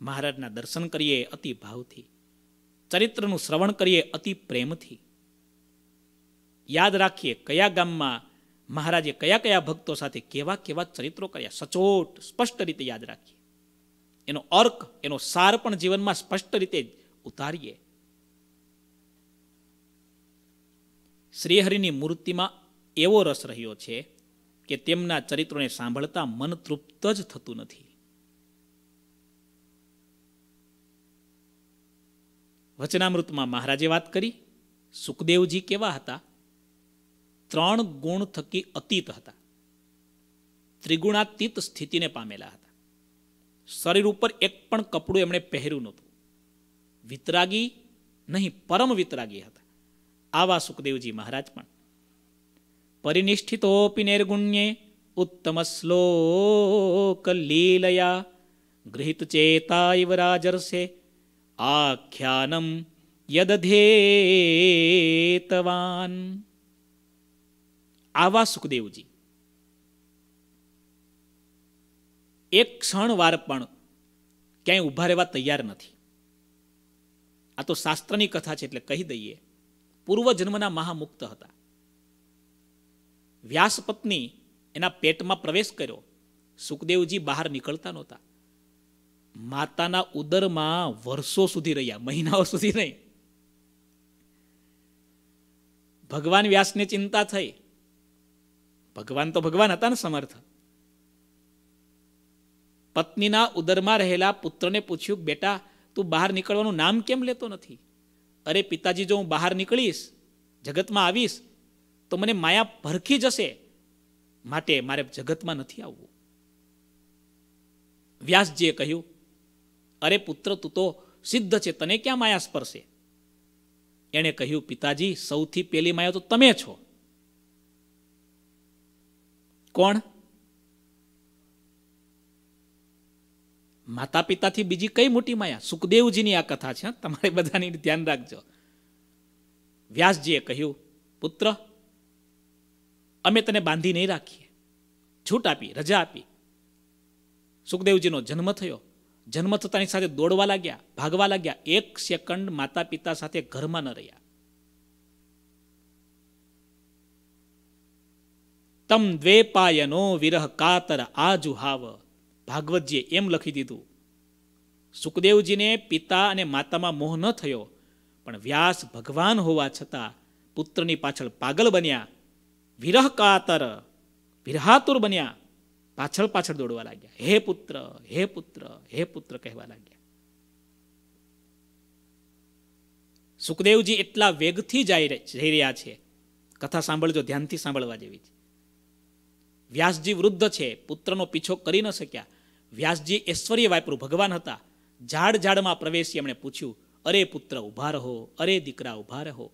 [SPEAKER 1] મહારાજના દર્શન કરીએ અતિ ભાવથી. ચરિત્રનું શ્રવણ કરીએ અતિ પ્રેમથી. યાદ રાખીએ કયા ગામમાં મહારાજે કયા કયા ભક્તો સાથે કેવા કેવા ચરિત્રો કર્યા. સચોટ, સ્પષ્ટ રીતે યાદ રાખીએ. એનો અર્ક, એનો સાર પણ જીવનમાં સ્પષ્ટ રીતે ઉતારીએ. શ્રીહરિની મૂર્તિમાં એવો રસ રહ્યો છે કે તેમના ચરિત્રોને સાંભળતા મન તૃપ્ત જ થતું નથી. વચનામૃતમાં મહારાજે વાત કરી, સુખદેવજી કેવા હતા? ત્રણ ગુણ થકી અતીત હતા. ત્રિગુણાતીત સ્થિતિને પામેલા હતા. શરીર ઉપર એક પણ કપડું એમણે પહેર્યું નહોતું. વિતરાગી નહીં, પરમ વિતરાગી હતા. આવા સુખદેવજી મહારાજ પણ. પરિનિષ્ઠિતોપી નિર્ગુણ્યે ઉત્તમ શ્લોક લીલયા, ગૃહિત ચેતા ઇવ રાજર્ષે આખ્યાનમ યદધેતવાન. આવા સુખદેવજી. એક ક્ષણ વાર પણ ક્યાંય ઊભા રહેવા તૈયાર નથી. આ તો શાસ્ત્રની કથા છે એટલે કહી દઈએ પૂર્વ જન્મના મહામુક્ત હતા. વ્યાસ પત્ની એના પેટમાં પ્રવેશ કર્યો, સુખદેવજી બહાર નીકળતા નહોતા. માતાના ઉદરમાં વર્ષો સુધી રહ્યા, મહિનાઓ સુધી નહીં. ભગવાન વ્યાસને ચિંતા થઈ. ભગવાન તો ભગવાન હતા ને સમર્થ પત્નીના ઉદરમાં રહેલા પુત્રને પૂછ્યું, બેટા, તું બહાર નીકળવાનું નામ કેમ લેતો નથી? અરે, પિતાજી, જો હું બહાર નીકળીશ, જગતમાં આવીશ, તો મને માયા ભરખી જશે. માટે મારે જગતમાં નથી આવવું. વ્યાસજીએ કહ્યું, અરે, પુત્ર, તું તો સિદ્ધ છે, તને ક્યાં માયા સ્પર્શે? એણે કહ્યું, પિતાજી, સૌથી પહેલી માયા તો તમે છો. કોણ? માતા પિતાથી બીજી કઈ મોટી માયા? સુખદેવજીની આ કથા છે તમારે બધાની ધ્યાન રાખજો. વ્યાસજીએ કહ્યું, પુત્ર, અમે તને બાંધી નહીં રાખીએ. છૂટ આપી, રજા આપી. સુખદેવજીનો જન્મ થયો. જન્મ થતાની સાથે દોડવા લાગ્યા, ભાગવા લાગ્યા. એક સેકન્ડ માતા પિતા સાથે ઘરમાં ન રહ્યા. તમ દ્વેપાયનો વિરહ કાતર આજુહાવ. ભાગવતજીએ એમ લખી દીધું, સુખદેવજીને પિતા અને માતામાં મોહ ન થયો, પણ વ્યાસ ભગવાન હોવા છતાં પુત્રની પાછળ પાગલ બન્યા વિરહ કાતર વિરહાતુર બન્યા, પાછળ પાછળ દોડવા લાગ્યા. હે પુત્ર હે પુત્ર હે પુત્ર કહેવા લાગ્યા. સુખદેવજી એટલા વેગથી જઈ રહ્યા છે. કથા સાંભળજો, ધ્યાનથી સાંભળવા જેવી વ્યાસજી વૃદ્ધ છે, પુત્રનો પીછો કરી ન શક્યા. વ્યાસજી ઐશ્વર્ય વાપરું ભગવાન હતા. ઝાડ ઝાડમાં પ્રવેશી એમણે પૂછ્યું, અરે પુત્ર ઊભા રહો, અરે દીકરા ઊભા રહો.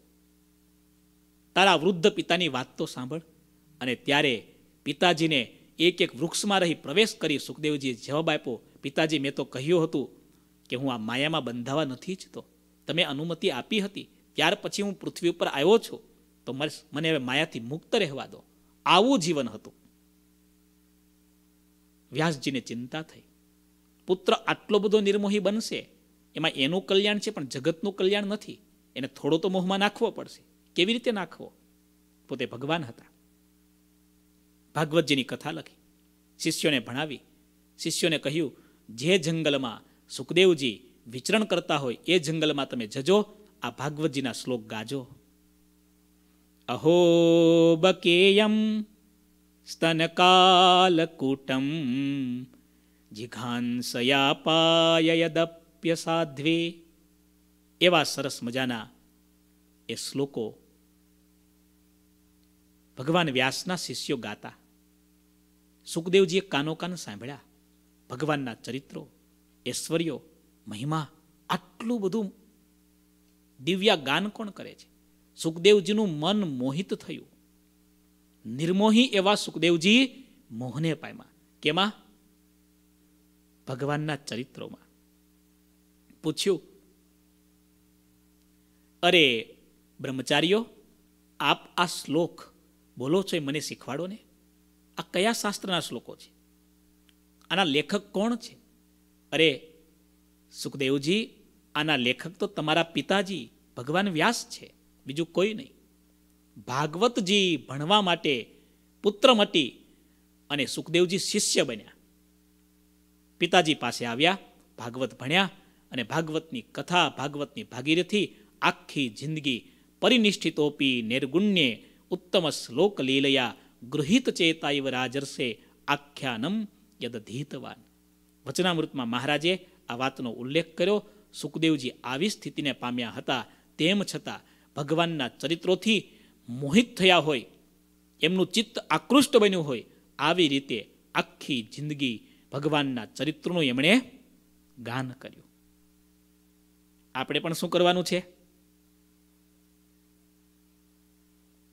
[SPEAKER 1] તારા વૃદ્ધ પિતાની વાત તો સાંભળ. અને ત્યારે પિતાજીને એક એક વૃક્ષમાં રહી પ્રવેશ કરી સુખદેવજીએ જવાબ આપ્યો, પિતાજી, મેં તો કહ્યું હતું કે હું આ માયામાં બંધાવા નથી ઈચ્છતો. તમે અનુમતિ આપી હતી. ત્યાર પછી હું પૃથ્વી ઉપર આવ્યો છું. તો મને હવે માયાથી મુક્ત રહેવા દો. આવું જીવન હતું. વ્યાસજીને ચિંતા થઈ. પુત્ર આટલો બધો નિર્મોહી બનશે, એમાં એનું કલ્યાણ છે પણ જગતનું કલ્યાણ નથી. એને થોડો તો મોહમાં નાખવો પડશે. કેવી રીતે નાખવો? પોતે ભગવાન હતા. ભાગવતજીની કથા લખી. શિષ્યોને ભણાવી. શિષ્યોને કહ્યું, જે જંગલમાં સુખદેવજી વિચરણ કરતા હોય, એ જંગલમાં તમે જજો, આ ભાગવતજીના શ્લોક ગાજો. અહો બકેયમ સ્તનકાલકૂટમ જિઘાંસયા પાયદપ્ય સાધ્વે એવા સરસ મજાના એ શ્લોકો ભગવાન વ્યાસના શિષ્યો ગાતા સુખદેવજીએ કાનો કાન સાંભળ્યા ભગવાનના ચરિત્રો ઐશ્વર્યો મહિમા આટલું બધું દિવ્યા ગાન કોણ કરે છે સુખદેવજીનું મન મોહિત થયું નિર્મોહી એવા સુખદેવજી મોહને પામ્યા કેમાં? ભગવાનના ચરિત્રોમાં. પૂછ્યું, અરે બ્રહ્મચારીઓ, આપ આ શ્લોક બોલો છો એ મને શીખવાડો ને? આ કયા શાસ્ત્રના શ્લોકો છે? આના લેખક કોણ છે? અરે સુખદેવજી, આના લેખક તો તમારા પિતાજી ભગવાન વ્યાસ છે, બીજું કોઈ નહીં. ભાગવતજી ભણવા માટે પુત્ર મટી અને સુખદેવજી શિષ્ય બન્યા. પિતાજી પાસે આવ્યા, ભાગવત ભણ્યા અને ભાગવતની કથા, ભાગવતની ભાગીરથી આખી જિંદગી પરિનિષ્ઠિતોપી નિર્ગુણ્યે ઉત્તમ શ્લોક લીલયા ગૃહિત ચેતાઈવ રાજર્ષે આખ્યાનમ યદધીતવાન વચનામૃતમાં મહારાજે આ વાતનો ઉલ્લેખ કર્યો. સુખદેવજી આવી સ્થિતિને પામ્યા હતા, તેમ છતાં ભગવાનના ચરિત્રોથી મોહિત થયા હોય, એમનું ચિત્ત આકૃષ્ટ બન્યું હોય, આવી રીતે આખી જિંદગી ભગવાનના ચરિત્રનું એમણે ગાન કર્યું. આપણે પણ શું કરવાનું છે?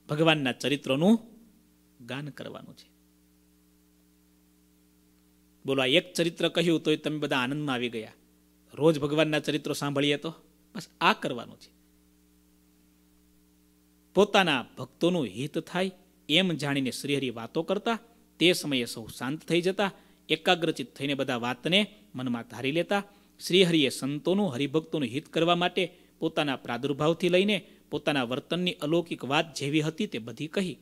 [SPEAKER 1] ભગવાનના ચરિત્રોનું ગાન કરવાનું છે. બોલો, આ એક ચરિત્ર કહ્યું તોય તમે બધા આનંદમાં આવી ગયા. રોજ ભગવાનના ચરિત્રો સાંભળીએ તો બસ આ કરવાનું છે. પોતાના ભક્તોનું હિત થાય એમ જાણીને શ્રીહરિ વાતો કરતા, તે સમયે સૌ શાંત થઈ જતા, એકાગ્રચિત થઈને બધા વાતને મનમાં ધારી લેતા, શ્રીહરિએ સંતોનું, હરિભક્તોનું હિત કરવા માટે પોતાના પ્રાદુર્ભાવથી લઈને પોતાના વર્તનની અલૌકિક વાત જેવી હતી તે બધી કહી.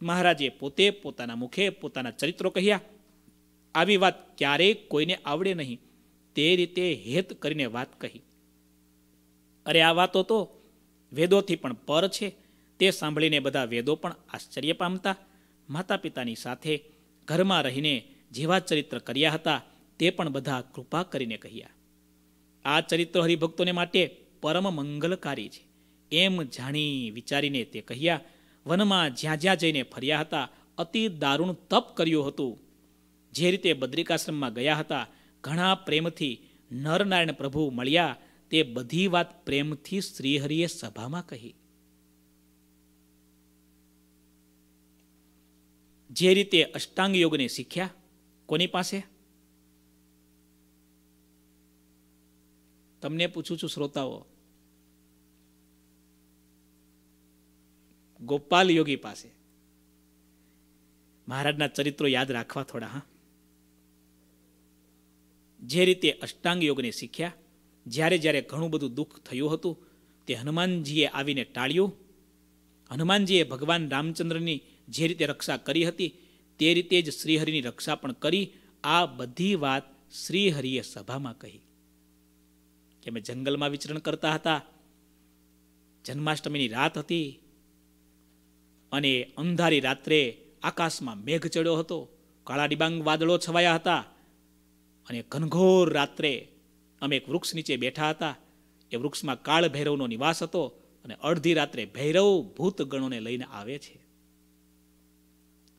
[SPEAKER 1] મહારાજે પોતે પોતાના મુખે પોતાના ચરિત્રો કહ્યા, આવી વાત ક્યારેય કોઈને આવડે નહીં. તે રીતે હેત કરીને વાત કહી. અરે આ વાતો તો વેદોથી પણ પર છે. તે સાંભળીને બધા વેદો પણ આશ્ચર્ય પામતા. માતા પિતાની સાથે ઘરમાં રહીને જેવા ચરિત્ર કર્યા હતા, તે પણ બધા કૃપા કરીને કહ્યા. આ ચરિત્ર હરિભક્તોને માટે પરમ મંગલકારી છે. એમ જાણી વિચારીને તે કહ્યા, વનમાં જ્યાં જ્યાં જઈને ફર્યા હતા, અતિ દારૂણ તપ કર્યું હતું. જે રીતે બદ્રિકાશ્રમમાં ગયા હતા, ઘણા પ્રેમથી નરનારાયણ પ્રભુ મળ્યા તે બધી વાત પ્રેમથી શ્રીહરિએ સભામાં કહી. જે રીતે અષ્ટાંગ યોગને શીખ્યા, કોની પાસે? તમને પૂછું છું શ્રોતાઓ, ગોપાલ યોગી પાસે. મહારાજના ચરિત્રો યાદ રાખવા થોડા, હા. જે રીતે અષ્ટાંગ યોગને શીખ્યા જ્યારે જ્યારે ઘણું બધું દુઃખ થયું હતું, તે હનુમાનજીએ આવીને ટાળ્યું. હનુમાનજીએ ભગવાન રામચંદ્રની જે રીતે રક્ષા કરી હતી, તે રીતે જ શ્રીહરિની રક્ષા પણ કરી, આ બધી વાત શ્રીહરિએ સભામાં કહી. કે અમે જંગલમાં વિચરણ કરતા હતા, જન્માષ્ટમીની રાત હતી, અને અંધારી રાત્રે આકાશમાં મેઘ ચડ્યો હતો, કાળા ડિબાંગ વાદળો છવાયા હતા, અને ઘનઘોર રાત્રે અમે એક વૃક્ષ નીચે બેઠા હતા. એ વૃક્ષમાં કાળ ભૈરવનો નિવાસ હતો અને અડધી રાત્રે ભૈરવ ભૂત ગણોને લઈને આવે છે.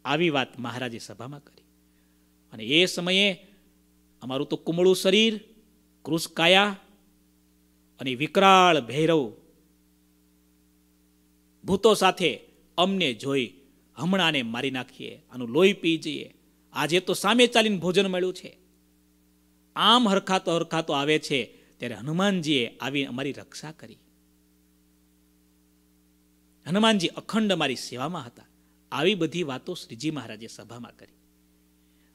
[SPEAKER 1] આવી વાત મહારાજે સભામાં કરી. અને એ સમયે અમારું તો કુમળું શરીર કૃષ કાયા અને વિકરાળ ભૈરવ ભૂતો સાથે અમને જોઈ હમણાંને મારી નાખીએ, આનું લોહી પી જઈએ. આજે તો સામે ચાલીને ભોજન મળ્યું છે. આમ હરખાતો હરખાતો આવે છે, ત્યારે હનુમાનજીએ આવી અમારી રક્ષા કરી. હનુમાનજી અખંડ અમારી સેવામાં હતા. આવી બધી વાતો શ્રીજી મહારાજે સભામાં કરી.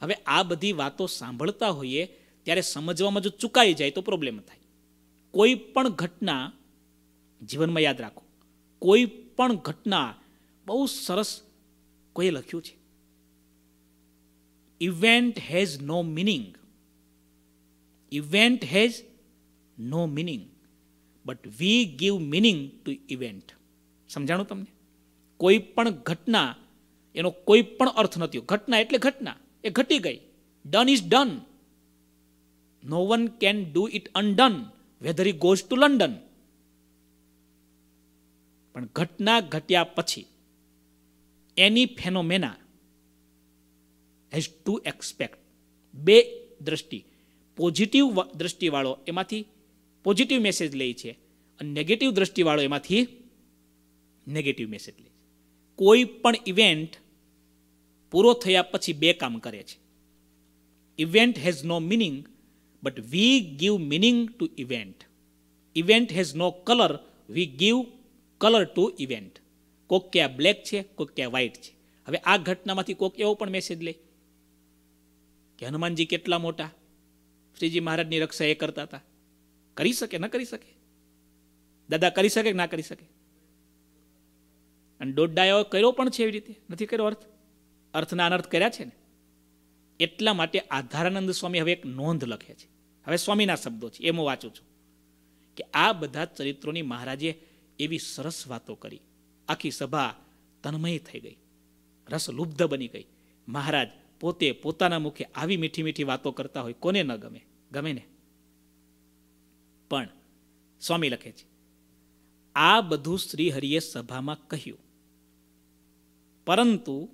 [SPEAKER 1] હવે આ બધી વાતો સાંભળતા હોઈએ, ત્યારે સમજવામાં જો ચૂકાઈ જાય તો પ્રોબ્લેમ થાય. કોઈ પણ ઘટના, જીવનમાં યાદ રાખો, કોઈ પણ ઘટના બહુ સરસ કોઈએ લખ્યું છે. Event has no meaning event has no meaning but we give meaning to event સમજાણું તમને? કોઈ પણ ઘટના, એનો કોઈ પણ અર્થ નથી ઘટના એટલે ઘટના. એ ઘટી ગઈ. Done is done no one can do it undone whether he goes to London પણ ઘટના ઘટ્યા પછી એની ફેનોમેના હેઝ ટુ એક્સપેક્ટ બે દ્રષ્ટિ. પોઝિટિવ દ્રષ્ટિવાળો એમાંથી પોઝિટિવ મેસેજ લે છે અને નેગેટિવ દ્રષ્ટિવાળો એમાંથી નેગેટિવ મેસેજ લે છે. કોઈ પણ ઇવેન્ટ પૂરો થયા પછી બે કામ કરે છે. Event has no meaning but we give meaning to event event has no colour we give colour to event કોક ક્યાં બ્લેક છે, કોક ક્યાં વ્હાઇટ છે. હવે આ ઘટનામાંથી કોક એવો પણ મેસેજ લે કે હનુમાનજી કેટલા મોટા? શ્રીજી મહારાજની રક્ષા એ કરતા હતા. કરી શકે, ન કરી શકે? દાદા કરી શકે કે ના કરી શકે? અને દોડ્ડાયો કર્યો પણ છે એવી રીતે. નથી કર્યો અર્થ? અર્થના અનર્થ કર્યા છે ને? એટલા માટે આધારાનંદ સ્વામી હવે એક નોંધ લખે છે. હવે સ્વામીના શબ્દો છે, એમ હું વાંચું છું. કે આ બધા ચરિત્રોની મહારાજે એવી સરસ વાતો કરી. આખી સભા તન્મય થઈ ગઈ. રસ લુબ્ધ બની ગઈ. મહારાજ પોતે પોતાના મુખે આવી મીઠી મીઠી વાતો કરતા હોય, કોને ન ગમે? ગમે ને? પણ સ્વામી લખે છે, આ બધું શ્રીહરિએ સભામાં કહ્યું. પરંતુ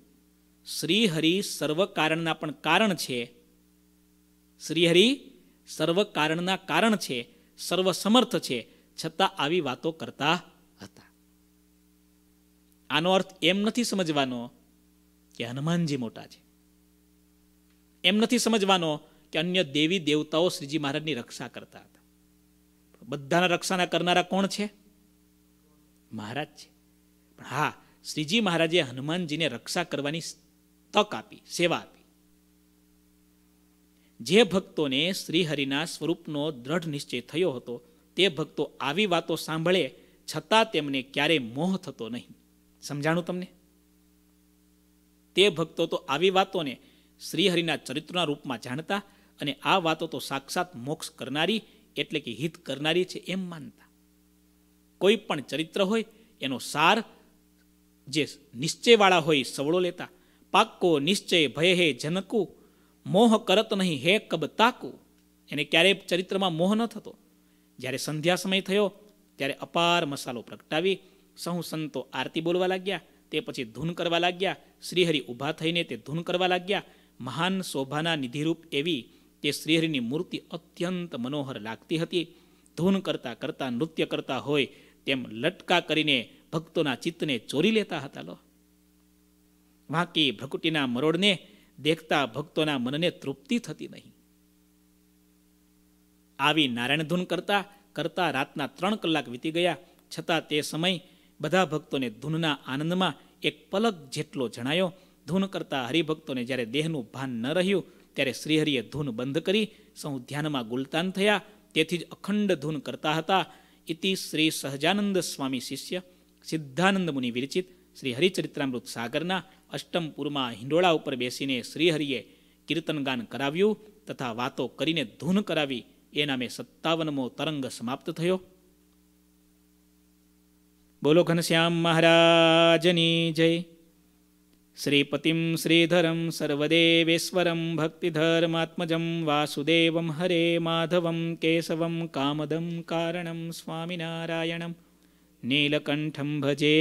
[SPEAKER 1] શ્રીહરિ સર્વ કારણના પણ કારણ છે, શ્રીહરિ સર્વ કારણના કારણ છે સર્વ સમર્થ છે, છતાં આવી વાતો કરતા હતા. આનો અર્થ એમ નથી સમજવાનો કે હનુમાનજી મોટા છે. એમ નથી સમજવાનો કે અન્ય દેવી દેવતાઓ શ્રીજી મહારાજની રક્ષા કરતા હતા. બધાના રક્ષાના કરનારા કોણ છે? મહારાજ છે. પણ હા, શ્રીજી મહારાજે હનુમાનજીને રક્ષા કરવાની તક આપી, સેવા આપી. જે ભક્તોને શ્રીહરિના સ્વરૂપનો દ્રઢ નિશ્ચય થયો હતો, તે ભક્તો આવી વાતો સાંભળે, છતાં તેમને ક્યારેય મોહ થતો નહીં. સમજાણું તમને? તે ભક્તો તો આવી વાતોને શ્રીહરિના ચરિત્રના રૂપમાં જાણતા અને આ વાતો તો સાક્ષાત મોક્ષ કરનારી એટલે કે હિત કરનારી છે એમ માનતા. કોઈ પણ ચરિત્ર હોય એનો સાર જે નિશ્ચયવાળા હોય સવળો લેતા. પાક્કો નિશ્ચય ભય હે જનકુ, મોહ કરત નહીં હે કબ તાકુ. એને ક્યારેય ચરિત્રમાં મોહ ન થતો. જ્યારે સંધ્યા સમય થયો, ત્યારે અપાર મસાલો પ્રગટાવી સહુ સંતો આરતી બોલવા લાગ્યા, તે પછી ધૂન કરવા લાગ્યા, શ્રીહરિ ઊભા થઈને તે ધૂન કરવા લાગ્યા મહાન શોભાના નિધિરૂપ એવી તે શ્રીહરિની મૂર્તિ અત્યંત મનોહર લાગતી હતી. ધૂન કરતા કરતા, નૃત્ય કરતા હોય તેમ લટકા કરીને ભક્તોના ચિત્તને ચોરી લેતા હતા લો. વાંકી ભ્રકુટીના મરોડને દેખતા ભક્તોના મનને તૃપ્તિ થતી નહીં. આવી નારાયણ ધૂન કરતા કરતા રાતના ત્રણ કલાક વીતી ગયા. છતાં તે સમય બધા ભક્તોને ધૂનના આનંદમાં એક પલક જેટલો જણાયો ધૂન કરતા હરિભક્તોને જ્યારે દેહનું ભાન ન રહ્યું, ત્યારે શ્રીહરિએ ધૂન બંધ કરી સૌ ધ્યાનમાં ગુલતાન થયા. તેથી જ અખંડ ધૂન કરતા હતા. ઇતિ શ્રી સહજાનંદ સ્વામી શિષ્ય, સિદ્ધાનંદ મુનિ વિરચિત, શ્રી હરિચરિત્રામૃત સાગરના અષ્ટમપુરમાં હિંડોળા ઉપર બેસીને શ્રીહરિએ કીર્તનગાન કરાવ્યું તથા વાતો કરીને ધૂન કરાવી. એ નામે સત્તાવનમો તરંગ સમાપ્ત થયો. બોલો ઘનશ્યામ મહારાજની જય. श्रीपतिं श्रीधरं सर्वदेवेश्वरं भक्तिधर्मात्मजं वासुदेवं हरे माधवं केशवं कामदं कारणं स्वामिनारायणं नीलकण्ठं भजे।